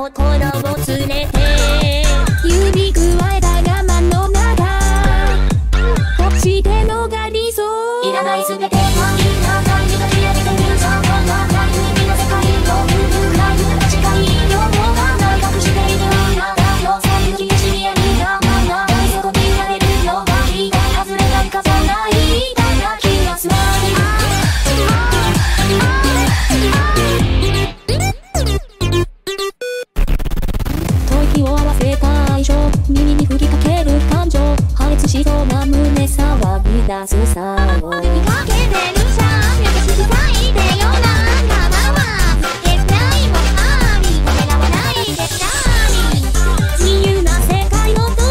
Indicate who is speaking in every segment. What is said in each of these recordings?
Speaker 1: 心を胸騒ぎすさ見か
Speaker 2: けてるたいでよなは絶対もありわないでな
Speaker 1: 自由な世界のど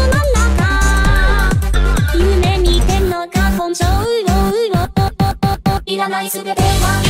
Speaker 1: 夢見てんのか性いらないては